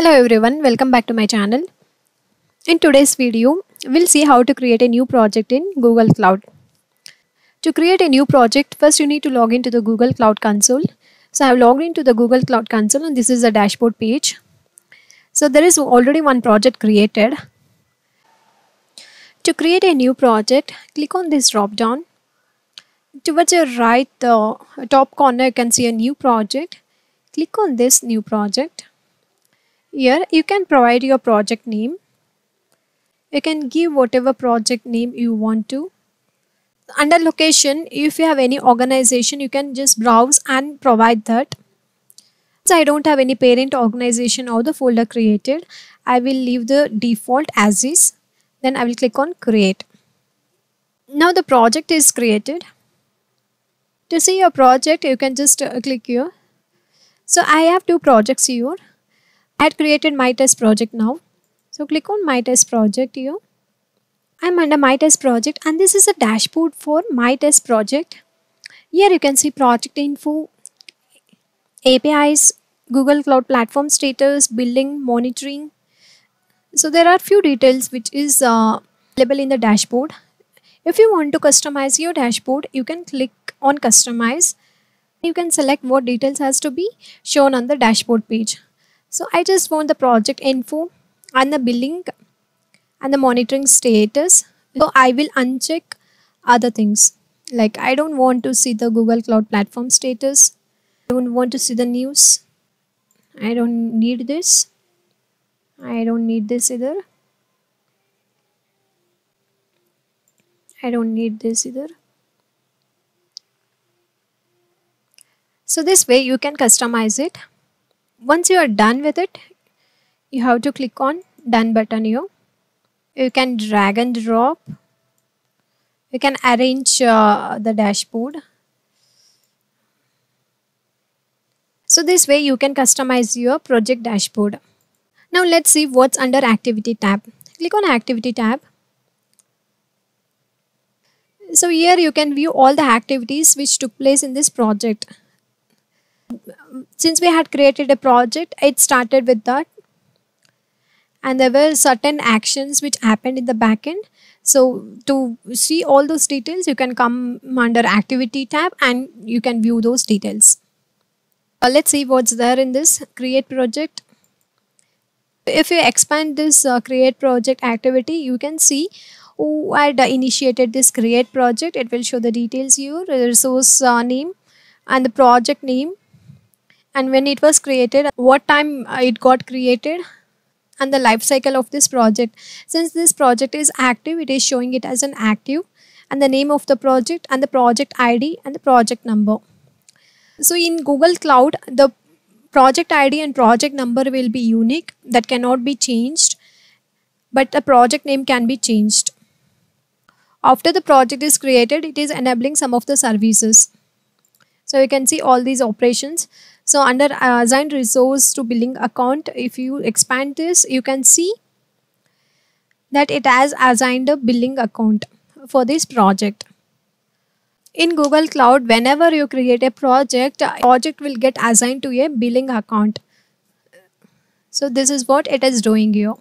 Hello everyone, welcome back to my channel. In today's video, we'll see how to create a new project in Google Cloud. To create a new project, first you need to log into the Google Cloud Console. So I've logged into the Google Cloud Console and this is the dashboard page. So there is already one project created. To create a new project, click on this drop down. Towards your right, the top corner, you can see a new project. Click on this new project here you can provide your project name. You can give whatever project name you want to. Under location, if you have any organization, you can just browse and provide that. So I don't have any parent organization or the folder created. I will leave the default as is. Then I will click on create. Now the project is created. To see your project, you can just uh, click here. So I have two projects here. I had created my test project now. So click on my test project here. I'm under my test project and this is a dashboard for my test project. Here you can see project info, APIs, Google Cloud Platform status, billing, monitoring. So there are few details which is uh, available in the dashboard. If you want to customize your dashboard, you can click on customize. You can select what details has to be shown on the dashboard page. So I just want the project info and the billing and the monitoring status. So I will uncheck other things like I don't want to see the Google Cloud Platform status. I don't want to see the news. I don't need this. I don't need this either. I don't need this either. So this way you can customize it once you are done with it you have to click on done button here. You can drag and drop. You can arrange uh, the dashboard. So this way you can customize your project dashboard. Now let's see what's under activity tab. Click on activity tab. So here you can view all the activities which took place in this project since we had created a project it started with that. And there were certain actions which happened in the backend so to see all those details you can come under activity tab and you can view those details. Uh, let's see what's there in this create project. If you expand this uh, create project activity you can see who had initiated this create project. It will show the details here resource uh, name and the project name and when it was created what time it got created and the life cycle of this project. Since this project is active it is showing it as an active and the name of the project and the project id and the project number. So in google cloud the project id and project number will be unique. That cannot be changed but the project name can be changed. After the project is created it is enabling some of the services. So you can see all these operations so under uh, assigned resource to billing account, if you expand this, you can see that it has assigned a billing account for this project. In Google Cloud, whenever you create a project, a project will get assigned to a billing account. So this is what it is doing here.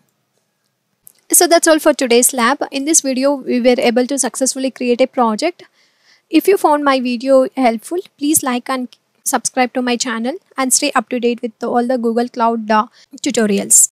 So that's all for today's lab. In this video, we were able to successfully create a project. If you found my video helpful, please like and subscribe to my channel and stay up to date with all the Google Cloud tutorials.